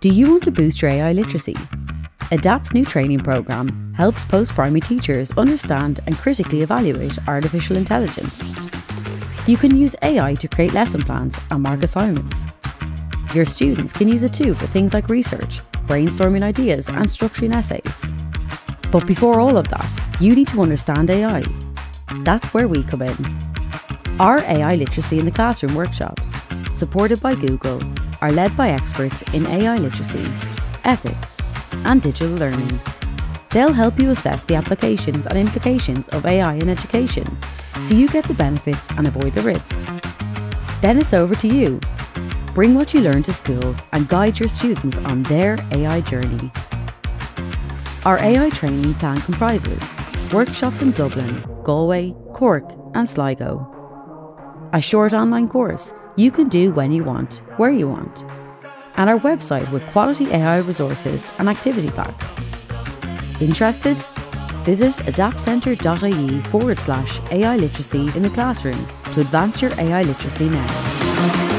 Do you want to boost your AI literacy? ADAPT's new training programme helps post primary teachers understand and critically evaluate artificial intelligence. You can use AI to create lesson plans and mark assignments. Your students can use it too for things like research, brainstorming ideas, and structuring essays. But before all of that, you need to understand AI. That's where we come in. Our AI literacy in the classroom workshops, supported by Google, are led by experts in AI literacy, ethics, and digital learning. They'll help you assess the applications and implications of AI in education so you get the benefits and avoid the risks. Then it's over to you. Bring what you learn to school and guide your students on their AI journey. Our AI training plan comprises workshops in Dublin, Galway, Cork, and Sligo. A short online course you can do when you want, where you want. And our website with quality AI resources and activity packs. Interested? Visit adaptcentre.ie forward slash AI literacy in the classroom to advance your AI literacy now.